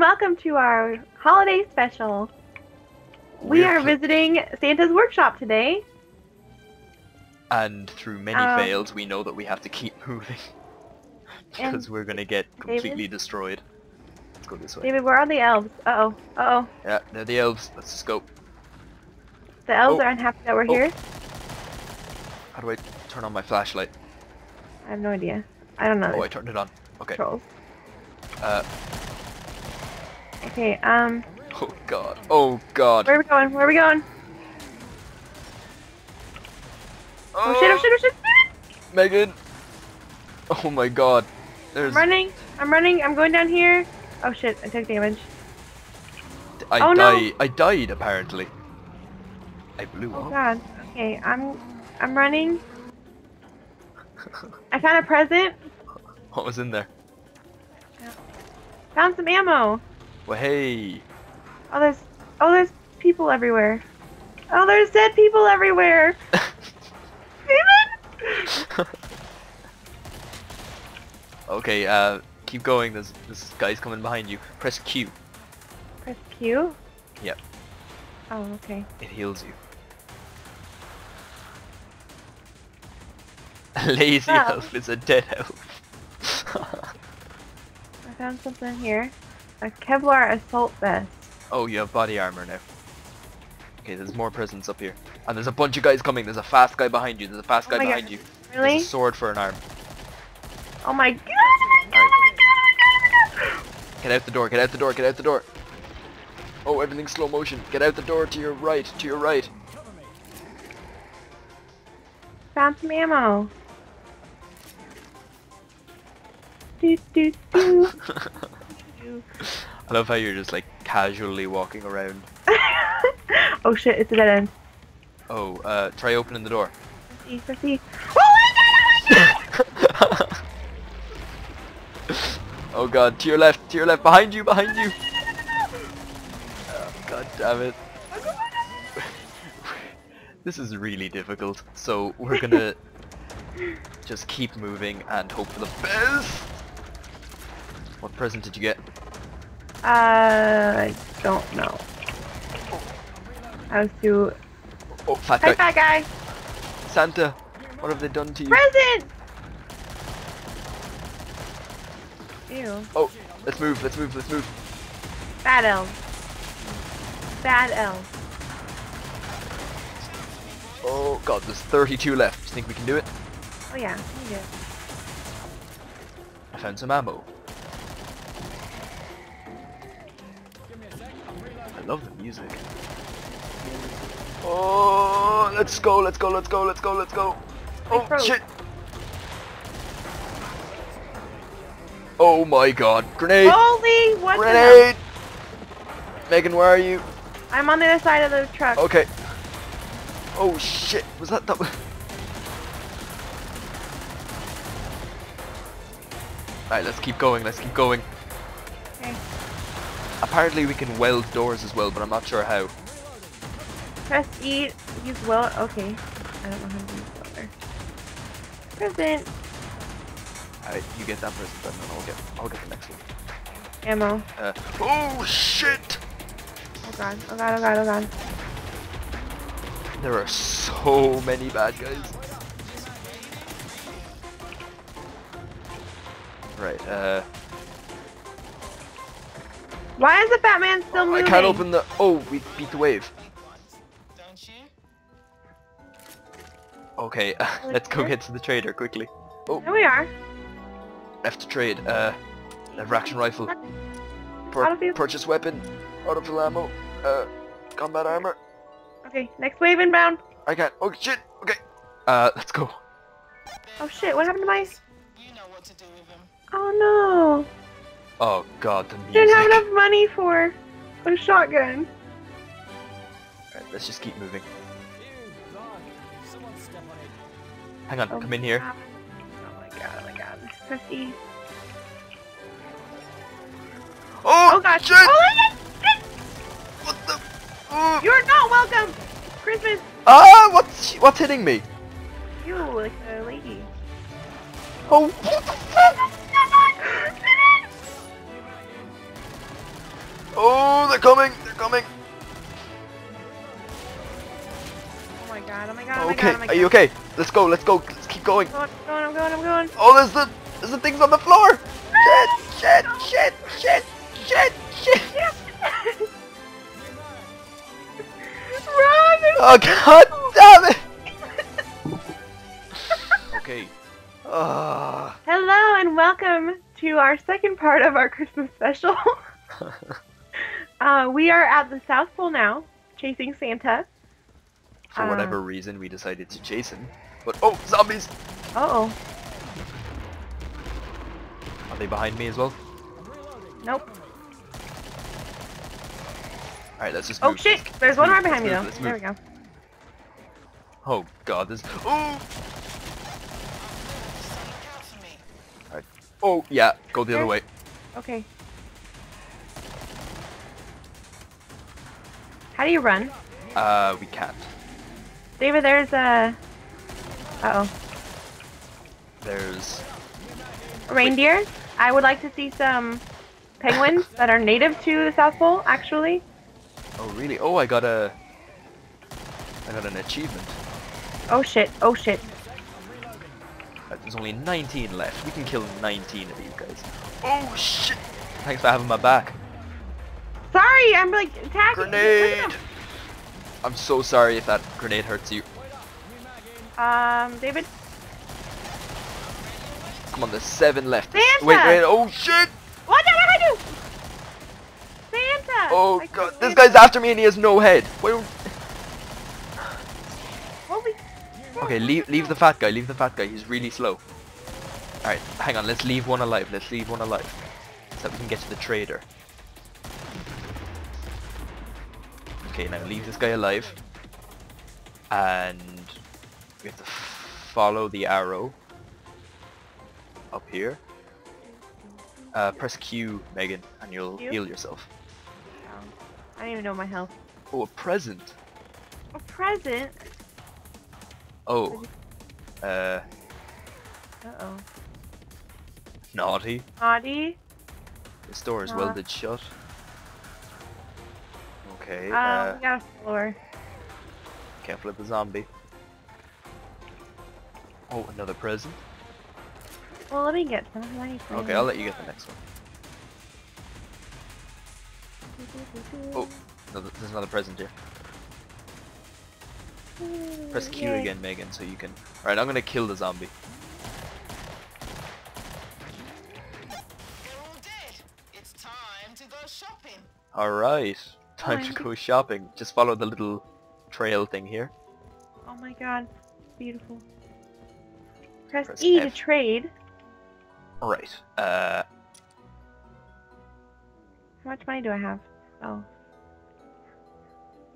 welcome to our holiday special. We We're visiting Santa's workshop today. And through many Um, fails, we know that we have to keep moving. Because we're gonna get completely David? destroyed. Let's go this way. David, where are the elves? Uh oh. Uh oh. Yeah, they're the elves. Let's just go. The elves Oh. are unhappy that we're Oh. here. How do I turn on my flashlight? I have no idea. I don't know. Oh, I turned it on. Okay. controls. Uh, Okay. Um. oh god. Oh god. Where are we going? Where are we going? Oh shit! Oh shit! Oh shit! Megan! Oh my god. There's... I'm running. I'm running. I'm going down here. Oh shit! I took damage. I Oh, no. died. I died, apparently. I blew Oh up. Oh god. Okay. I'm. I'm running. I found a present. What was in there? Found some ammo. Well, hey. Oh, there's. Oh, there's people everywhere. Oh, there's dead people everywhere. David. okay, uh, keep going. There's this guy's coming behind you. Press Q. Press Q. Yep. Oh, okay. It heals you. A lazy Wow. elf is a dead elf. I found something here. A Kevlar assault vest. oh, you have body armor now. Okay, there's more presents up here. And there's a bunch of guys coming. There's a fast guy behind you. There's a fast Oh guy behind God. you. Really? There's a sword for an arm. Oh my god! Oh my god! Oh my god! Oh my god! Oh my god! Get out the door, get out the door, get out the door. Oh, everything's slow motion. Get out the door to your right, to your right. Found some ammo. Do do do. do. I love how you're just like casually walking around. oh shit! It's a dead end. Oh, uh, try opening the door. Let's see. Let's see. Oh my god! Oh oh god, to your left, to your left, behind you, behind you. Oh, god damn it. this is really difficult. So we're gonna just keep moving and hope for the best. What present did you get? Uh, I don't know. I was too. Oh, fat Hi, guy. fat guy. Santa, what have they done to you? Present. Ew. Oh, let's move, let's move, let's move. Bad elves. Bad elves. Oh god, there's 32 left. Do you think we can do it? Oh yeah, you do. I found some ammo. Love the music. Oh, let's go, let's go, let's go, let's go, let's go. Oh shit. Oh my god, grenade! Holy, what grenade! Megan, where are you? I'm on the other side of the truck. Okay. Oh shit, was that that? Alright, let's keep going, let's keep going. Apparently we can weld doors as well, but I'm not sure how. Press E. Use weld, Okay. I don't know how to use welder. Present. Alright, you get that first, then I'll get I'll get the next one. Ammo. Uh, oh shit! Oh god. Oh god. Oh god. Oh god. There are so many bad guys. Right, uh Why is the Batman still I moving? can't open the oh, we beat the wave. Don't you? Okay, let's go get to the trader quickly. Oh, Here we are. left to trade. Uh lever action rifle. Pur purchase weapon. Autofill ammo. Uh combat armor. Okay. Next wave inbound. I can't. Oh shit. Okay. Uh, let's go. Oh shit. What happened to my? You know what to do with him. Oh no. Oh god, the music. Didn't have enough money for a shotgun. Alright, let's just keep moving. Hang on, come in here. god. Oh my god. Oh my god. Press E. Oh, Oh god. shit! Oh my god. What the? Oh. You're not welcome. Christmas. Ah, what's what's hitting me? You like a lady. Oh, what the fuck? Oh, they're coming! They're coming! Oh my god, oh my god, oh my okay, god, oh my god. are you okay? Let's go, let's go, let's keep going. I'm going, I'm going, I'm going, Oh, there's the, there's the things on the floor! Shit, shit, shit, shit, shit, shit! Run! Oh, god damn it! okay. Ah. Hello and welcome to our second part of our Christmas special. uh, we are at the South Pole now, chasing Santa. For Uh. whatever reason, we decided to chase him. But, oh, zombies! Uh oh. Are they behind me as well? Nope. Alright, let's just Oh shit! Let's- There's let's one move, right behind me though. let's There move, we go. Oh god, this. Oh! Something out for me. Oh, yeah, go the other way. Okay. How do you run? Uh, we can't. David, there's a... Uh-oh. There's. Reindeer. I would like to see some penguins that are native to the South Pole, actually. Oh, really? Oh, I got a. I got an achievement. Oh shit, oh shit. Uh, There's only 19 left. We can kill 19 of these guys. Oh, shit! Thanks for having my back. I'm like attacking. Grenade! I'm so sorry if that grenade hurts you. Um, David. Come on, there's seven left. Santa! Wait, wait, oh shit! What did I do? Santa! Oh I god, this guy's after me and he has no head. Wait, okay, leave, leave the fat guy, leave the fat guy, he's really slow. Alright, hang on, let's leave one alive, let's leave one alive. So that we can get to the trader. Okay, now leave this guy alive. And we have to follow the arrow up here. Uh, press Q, Megan, and you'll Q? heal yourself. Oh, I don't even know my health. Oh, a present. A present? Oh. Uh, Uh-oh. naughty. Naughty? The store is welded shut. Okay, Oh, uh, we got a floor. careful of the zombie. Oh, another present. Well, let me get some. How many Okay, I'll let you get the next one. Oh, another, there's another present here. Press Q Yay. again, Megan, so you can... Alright, I'm gonna kill the zombie. They're all dead. It's time to go shopping. Alright, time to go shopping. Just follow the little trail thing here. Oh my god. Beautiful. Press, Press E to trade. Alright, uh, How much money do I have? Oh.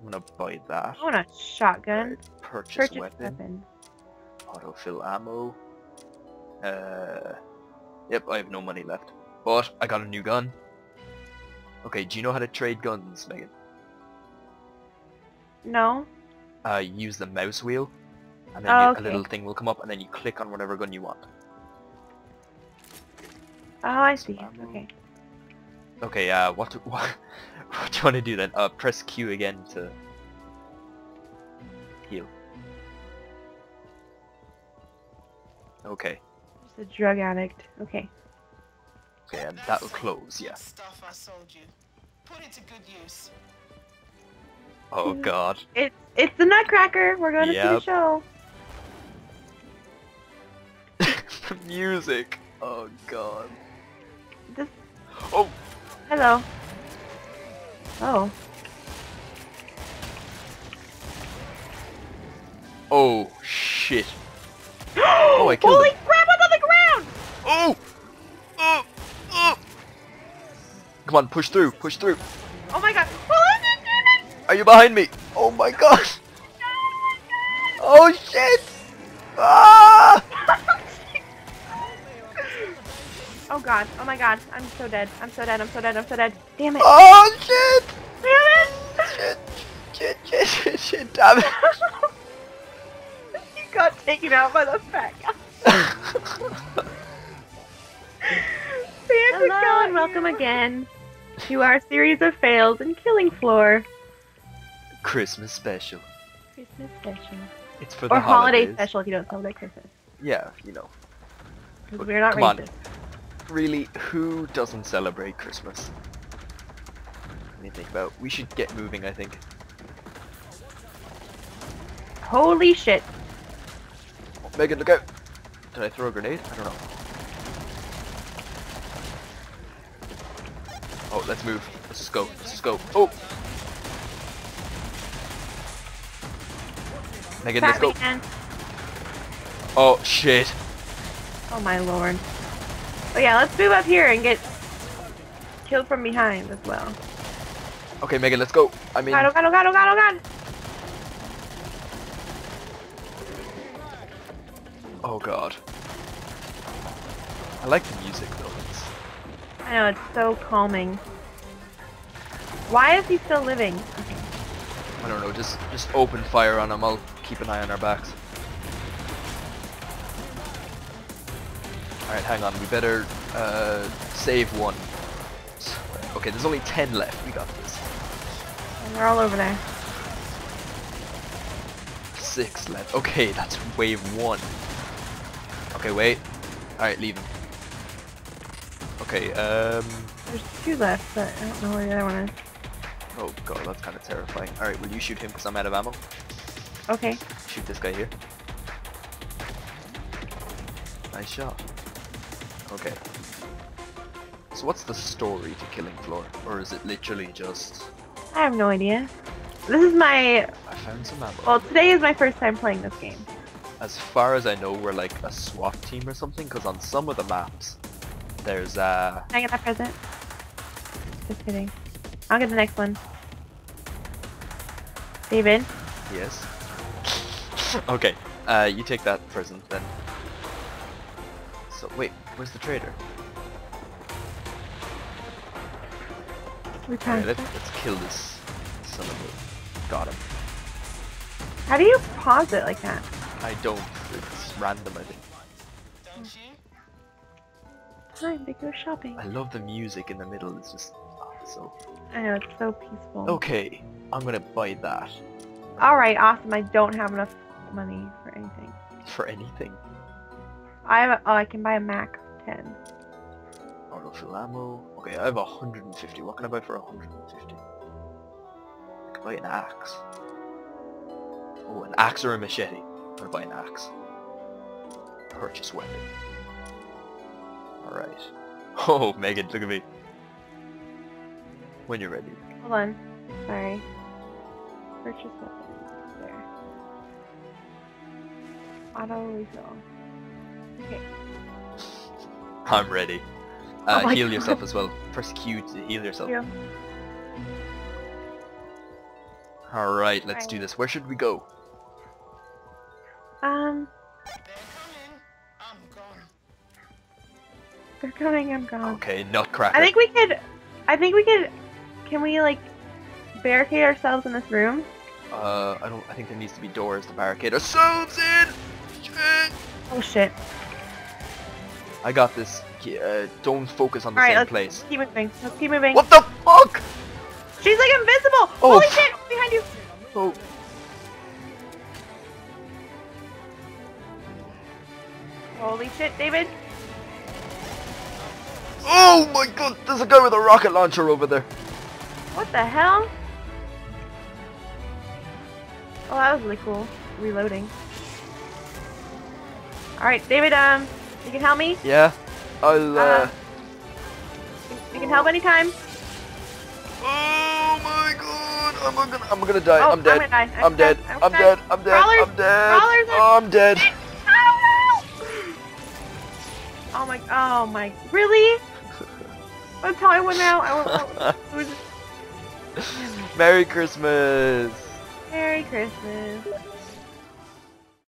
I'm gonna buy that. I want a shotgun. Alright, purchase, Purchase weapon. weapon. Autofill ammo. Uh, yep, I have no money left. But I got a new gun. Okay, do you know how to trade guns, Megan? No? Uh, use the mouse wheel, and then Oh, you- okay. a little thing will come up, and then you click on whatever gun you want. Oh, I see. ammo. Okay. Okay, uh, what do, what, what do you want to do then? Uh, press Q again to heal. Okay, Just a drug addict. Okay. Okay, and That that'll same close, yeah. Stuff I sold you. Put it to good use. Oh Mhm. god. It's it's the Nutcracker. We're going to see the show. the music. Oh god. This. Oh, Hello. Oh. oh shit. Oh, I killed Holy him. crap! What's on the ground? Oh! Oh! Come on, push through, push through. Oh my god! Oh, damn it! Are you behind me? Oh my god! Oh shit! Ah! Oh god, oh my god, I'm so dead. I'm so dead, I'm so dead, I'm so dead. Damn it. Oh shit! Damn Shit! Shit! Shit! Shit! Shit! Damn it! it! you got taken out by the fat guy. Hello and welcome again. To our series of fails in Killing Floor. Christmas special. Christmas special. It's for the Or holiday special if you don't celebrate Christmas. Yeah, you know. Because But we're not come on. Really, who doesn't celebrate Christmas? Let me think about. We should get moving, I think. Holy shit. Oh, Megan, look out! Did I throw a grenade? I don't know. Oh, let's move. Let's just go. Let's just go. Oh! Megan, let's go. Oh, shit. Oh my lord. Oh yeah, let's move up here and get killed from behind as well. Okay, Megan, let's go. I mean, God, oh god, oh god, oh god, oh god! oh god. I like the music though. It's, I know, it's so calming. Why is he still living? I don't know, just just open fire on him. I'll keep an eye on our backs. Alright, hang on. We better uh, save one. Okay, there's only 10 left. We got this. And they're all over there. Six left. Okay, that's wave one. Okay, wait. Alright, leave him. Okay, um... There's two left, but I don't know where the other one is. Oh god, that's kind of terrifying. Alright, will you shoot him because I'm out of ammo? Okay. Shoot this guy here. Nice shot. Okay. So what's the story to Killing Floor? Or is it literally just... I have no idea. This is my... I found some ammo. Well, today is my first time playing this game. As far as I know, we're like a SWAT team or something, because on some of the maps, there's uh... Can I get that present? Just kidding. I'll get the next one. David? Yes. okay, uh, you take that present then. So, wait, where's the trader? Okay, let's, let's kill this son of a... Got him. How do you pause it like that? I don't, it's random I think. Time to go shopping. I love the music in the middle, it's just... Oh, so... I know, it's so peaceful. Okay, I'm gonna buy that. Alright, awesome. I don't have enough money for anything. For anything. I have a, oh, I can buy a Mac 10. Autofill ammo. Okay, I have 150. What can I buy for 150? I can buy an axe. Oh, an axe or a machete. I'm gonna buy an axe. Purchase weapon. Alright. Oh, Megan, look at me. When you're ready. Hold on. Sorry. Purchase weapon. There. Auto refill. Okay. I'm ready. Oh Uh, my heal God. yourself as well. Press Q to heal yourself. Yeah. Alright, let's do this. Where should we go? Um, they're coming. I'm gone. Okay, Nutcracker. I think we could. I think we could. Can we like barricade ourselves in this room? Uh, I don't. I think there needs to be doors to barricade ourselves in. Shit. Oh shit! I got this. Uh, don't focus on the All right, same let's place. keep moving. Let's keep moving. What the fuck? She's like invisible. Oh. Holy shit! Behind you. Oh. Holy shit, David. Oh my god! There's a guy with a rocket launcher over there. What the hell? Oh, that was really cool. Reloading. Alright, David, um, you can help me? Yeah. I'll. Uh... Uh, You can help anytime. Oh my god! I'm gonna. I'm gonna die. Oh, I'm dead. I'm die. I'm dead. I'm dead. I'm dead. I'm dead. Oh, I'm dead. Oh my, oh my, really? Anyone now. I won't. who's- Merry Christmas. Merry Christmas.